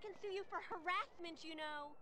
can sue you for harassment, you know.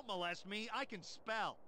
Don't molest me, I can spell.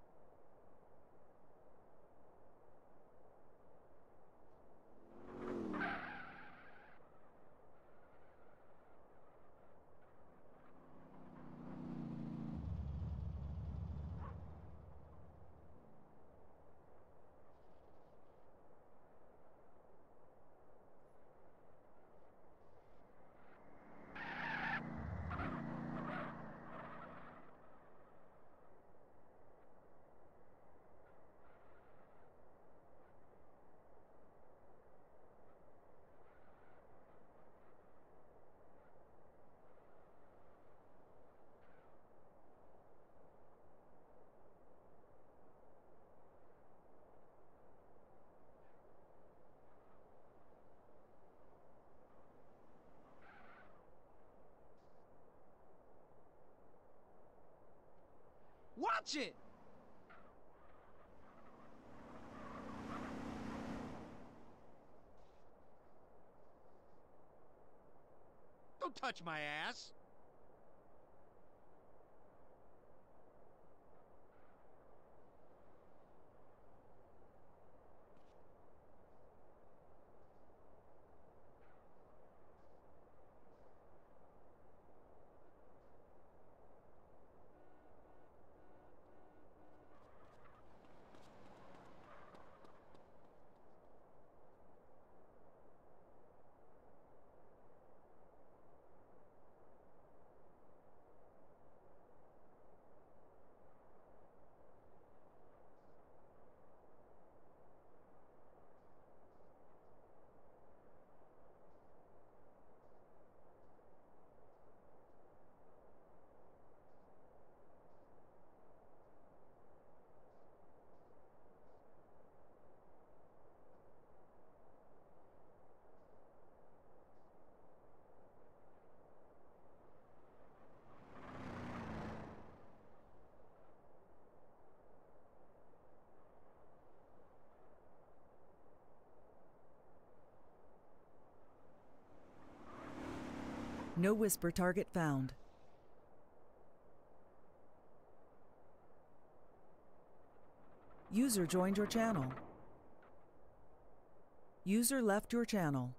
Watch it! Don't touch my ass. No whisper target found. User joined your channel. User left your channel.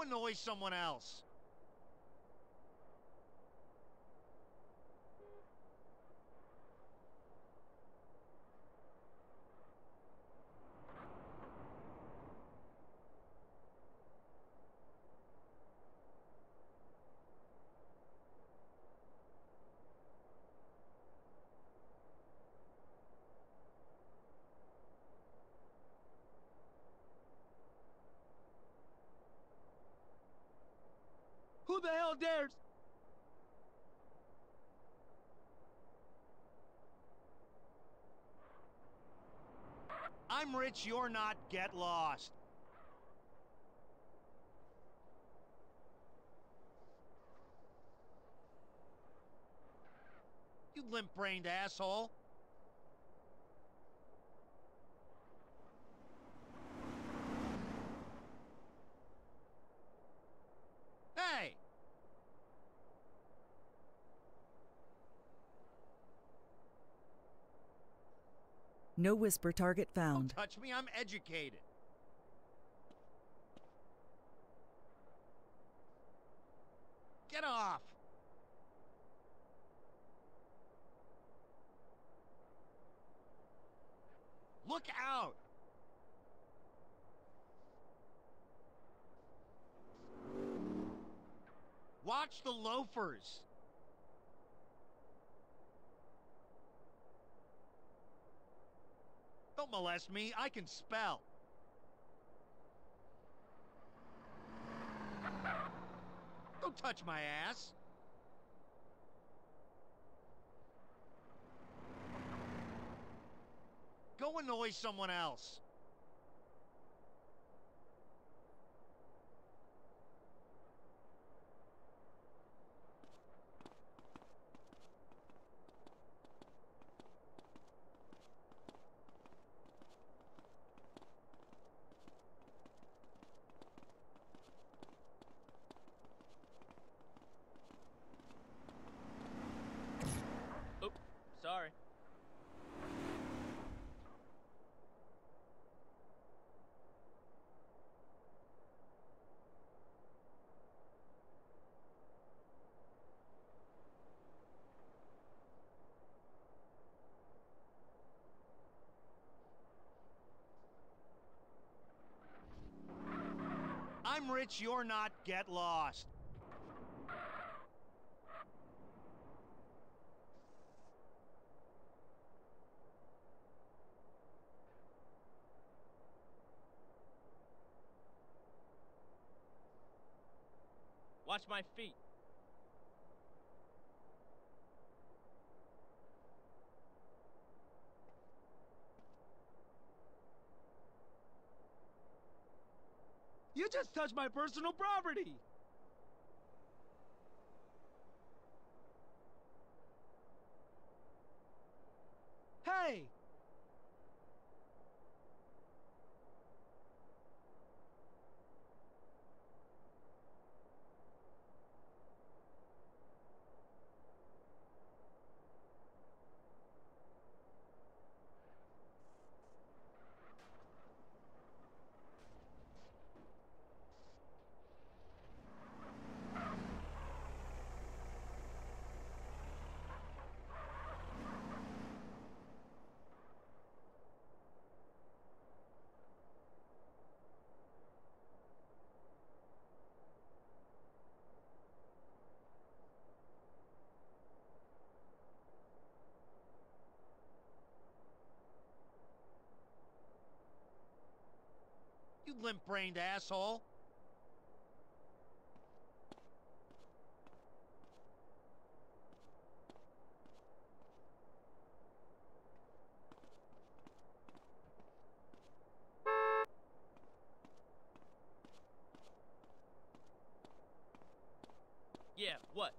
Go annoy someone else. The hell dares? I'm rich, you're not. Get lost. You limp-brained asshole. Hey! No whisper target found. Don't touch me, I'm educated. Get off! Look out! Watch the loafers. Don't molest me. I can spell. Don't touch my ass. Go annoy someone else. Rich, you're not. Get lost. Watch my feet. Just touched my personal property! Hey! Limp-brained asshole. Yeah, what?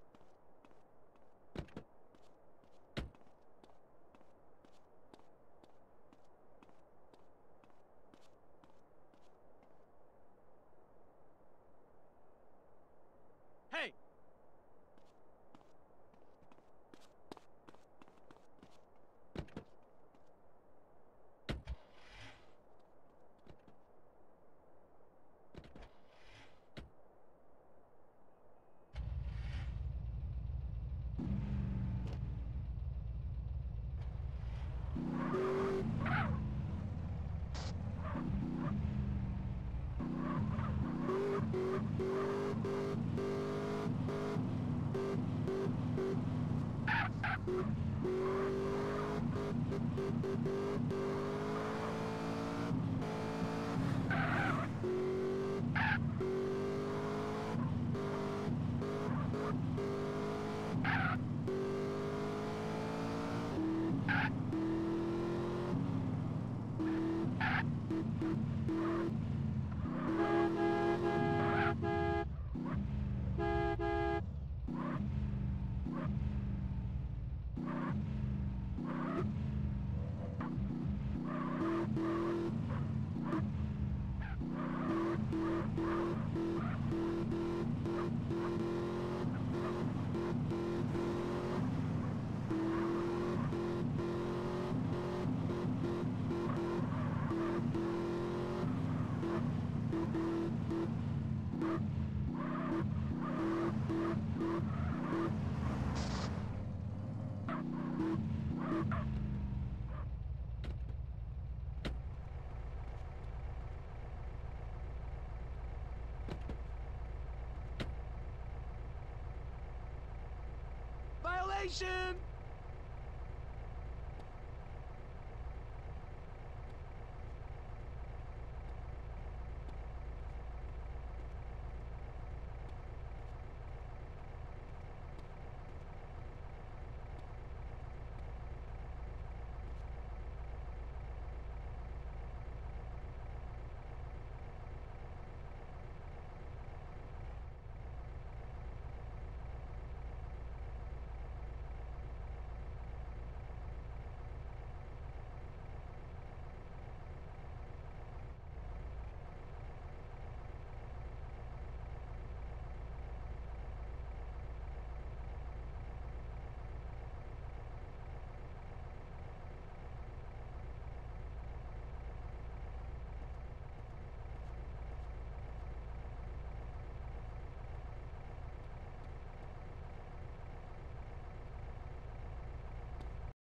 Boom, boom, boom. Destination!